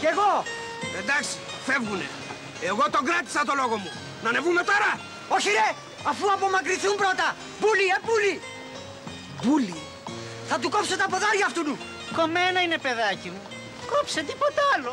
Κι εγώ. Εντάξει, φεύγουνε. Εγώ τον κράτησα το λόγο μου. Να ανεβούμε τώρα. Όχι ρε, αφού απομακρυνθούν πρώτα. Πούλι, ε, πούλι. Πούλι. Θα του κόψω τα ποδάρια αυτού του. Κομμένα είναι παιδάκι μου. Κόψε τίποτα άλλο.